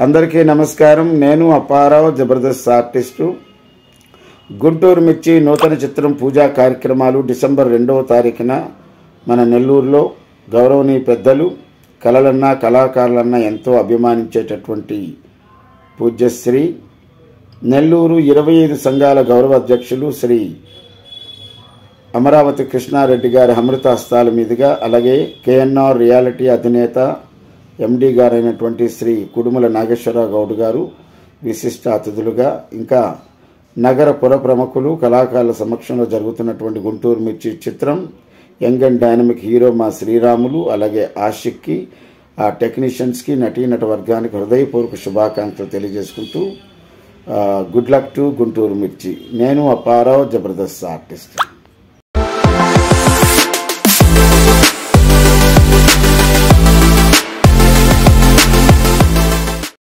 అందరికీ నమస్కారం. నేను అప్పారావు జబర్దస్త్ ఆర్టిస్టు. గుంటూరు మిర్చి నూతన చిత్రం పూజా కార్యక్రమాలు డిసెంబర్ రెండవ తారీఖున మన నెల్లూరులో గౌరవనీయ పెద్దలు కళలన్నా కళాకారులన్నా ఎంతో అభిమానించేటటువంటి పూజ్యశ్రీ నెల్లూరు ఇరవై ఐదు సంఘాల గౌరవ అధ్యక్షులు శ్రీ అమరావతి కృష్ణారెడ్డి గారి అమృత హస్తాల మీదుగా అలాగే కేఎన్ఆర్ రియాలిటీ అధినేత ఎండి గారైనటువంటి శ్రీ కుడుముల నాగేశ్వరరావు గౌడ్ గారు విశిష్ట అతిథులుగా ఇంకా నగర పుర ప్రముఖులు కళాకారుల సమక్షంలో జరుగుతున్నటువంటి గుంటూరు మిర్చి చిత్రం యంగ్ అండ్ డైనమిక్ హీరో మా శ్రీరాములు అలాగే ఆషిక్కి ఆ టెక్నీషియన్స్కి నటీనట వర్గానికి హృదయపూర్వక శుభాకాంక్షలు తెలియజేసుకుంటూ గుడ్ లక్ టు గుంటూరు మిర్చి. నేను అపారావు జబర్దస్త్ ఆర్టిస్ట్.